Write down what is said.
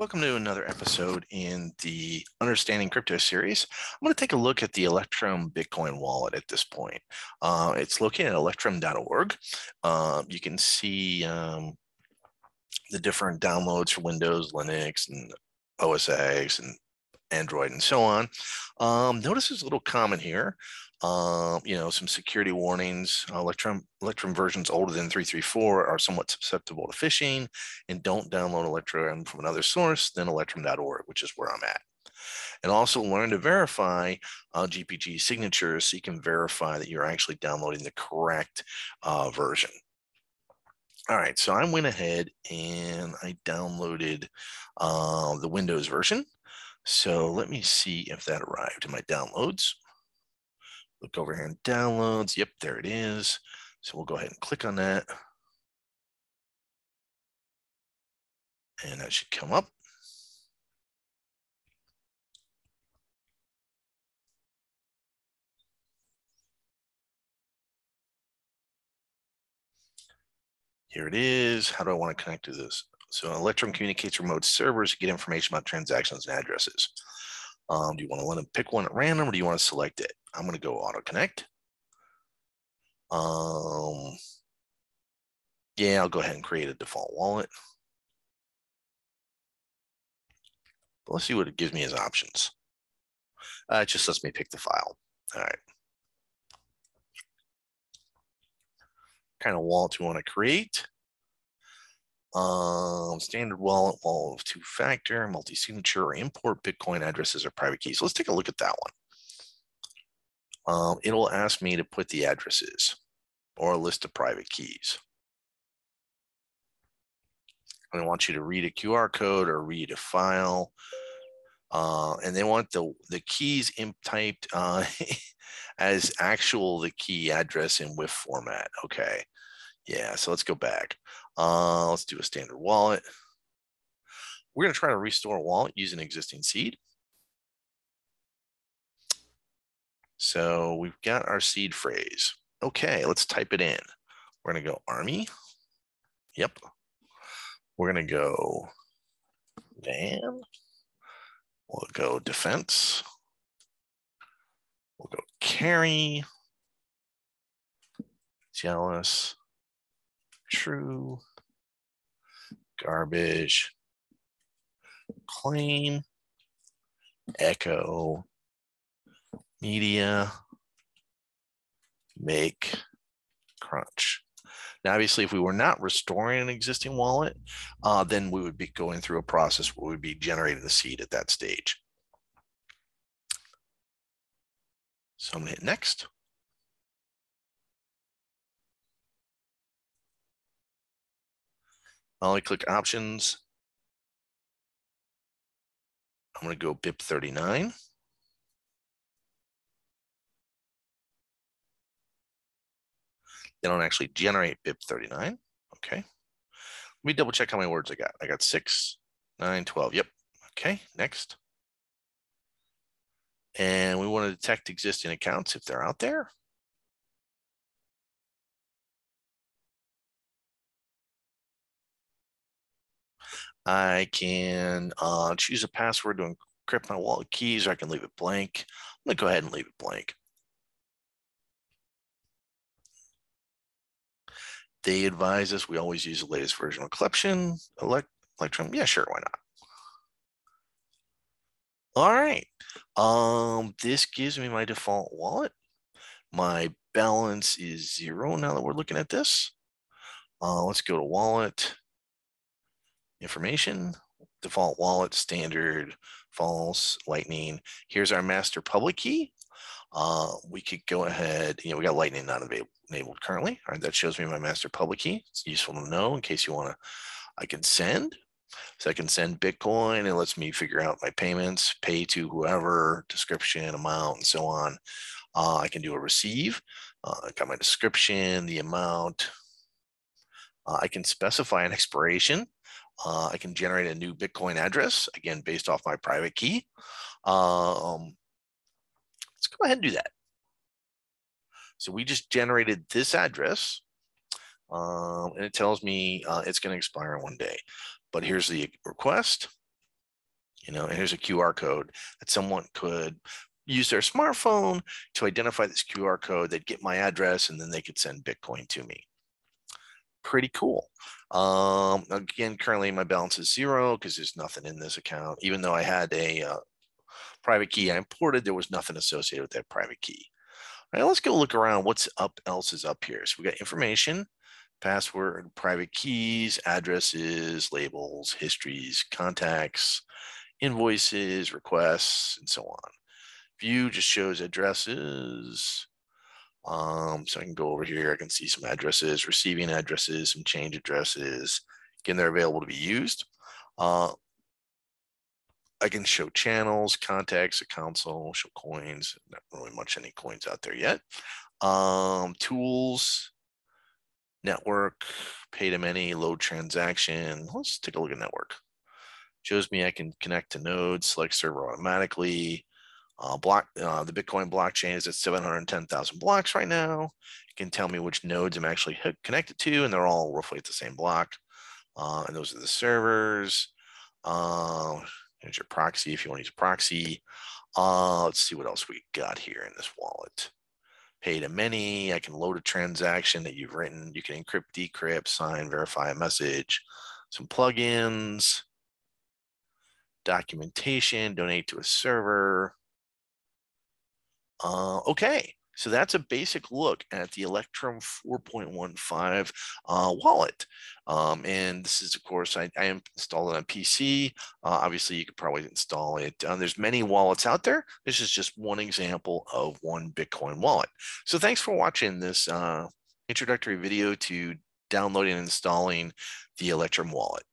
Welcome to another episode in the Understanding Crypto series. I'm going to take a look at the Electrum Bitcoin wallet at this point. Uh, it's located at electrum.org. Uh, you can see um, the different downloads for Windows, Linux, and OS X, and Android, and so on. Um, notice there's a little comment here um, you know, some security warnings. Uh, Electrum, Electrum versions older than 334 are somewhat susceptible to phishing and don't download Electrum from another source than electrum.org, which is where I'm at. And also learn to verify uh, GPG signatures so you can verify that you're actually downloading the correct uh, version. All right, so I went ahead and I downloaded uh, the Windows version. So let me see if that arrived in my downloads. Look over here in downloads. Yep, there it is. So we'll go ahead and click on that. And that should come up. Here it is. How do I want to connect to this? So Electrum communicates remote servers to get information about transactions and addresses. Um, do you want to let them pick one at random or do you want to select it? I'm going to go auto connect. Um, yeah, I'll go ahead and create a default wallet. But let's see what it gives me as options. Uh, it just lets me pick the file. All right. kind of wallet you want to create. Um, standard wallet, wallet of two-factor, multi-signature, or import Bitcoin addresses or private keys. Let's take a look at that one. Um, it'll ask me to put the addresses or a list of private keys. I want you to read a QR code or read a file. Uh, and they want the, the keys imp typed uh, as actual the key address in WIF format. Okay. Yeah, so let's go back. Uh, let's do a standard wallet. We're going to try to restore a wallet using existing seed. So we've got our seed phrase. Okay, let's type it in. We're going to go army. Yep. We're going to go van. We'll go defense. We'll go carry. Jealous true, garbage, claim, echo, media, make, crunch. Now, obviously, if we were not restoring an existing wallet, uh, then we would be going through a process where we'd be generating the seed at that stage. So I'm gonna hit next. I'll click options. I'm going to go BIP 39. They don't actually generate BIP 39. Okay. Let me double check how many words I got. I got six, nine, 12. Yep. Okay. Next. And we want to detect existing accounts if they're out there. I can uh, choose a password to encrypt my wallet keys, or I can leave it blank. I'm gonna go ahead and leave it blank. They advise us we always use the latest version of Collection, elect, Electrum. Yeah, sure, why not? All right. Um, this gives me my default wallet. My balance is zero now that we're looking at this. Uh, let's go to wallet information, default wallet, standard, false, lightning. Here's our master public key. Uh, we could go ahead, you know, we got lightning not enabled currently. All right, that shows me my master public key. It's useful to know in case you want to, I can send. So I can send Bitcoin. It lets me figure out my payments, pay to whoever, description, amount, and so on. Uh, I can do a receive. Uh, I got my description, the amount. Uh, I can specify an expiration. Uh, I can generate a new Bitcoin address, again, based off my private key. Um, let's go ahead and do that. So we just generated this address um, and it tells me uh, it's going to expire in one day. But here's the request. You know, and here's a QR code that someone could use their smartphone to identify this QR code. They'd get my address and then they could send Bitcoin to me. Pretty cool. Um, again, currently my balance is zero because there's nothing in this account. Even though I had a uh, private key I imported, there was nothing associated with that private key. All right, let's go look around what's up else is up here. So we got information, password, private keys, addresses, labels, histories, contacts, invoices, requests, and so on. View just shows addresses. Um, so I can go over here, I can see some addresses, receiving addresses, some change addresses. Again, they're available to be used. Uh, I can show channels, contacts, a console, show coins. Not really much any coins out there yet. Um, tools, network, pay to many, load transaction. Let's take a look at network. Shows me I can connect to nodes, select server automatically. Uh, block uh, the Bitcoin blockchain is at 710,000 blocks right now. You can tell me which nodes I'm actually connected to, and they're all roughly at the same block. Uh, and those are the servers. Uh, your proxy if you want to use a proxy. Uh, let's see what else we got here in this wallet. Pay to many. I can load a transaction that you've written. You can encrypt, decrypt, sign, verify a message. Some plugins, documentation, donate to a server. Uh, okay, so that's a basic look at the Electrum 4.15 uh, wallet. Um, and this is, of course, I, I installed it on PC. Uh, obviously, you could probably install it. Uh, there's many wallets out there. This is just one example of one Bitcoin wallet. So thanks for watching this uh, introductory video to downloading and installing the Electrum wallet.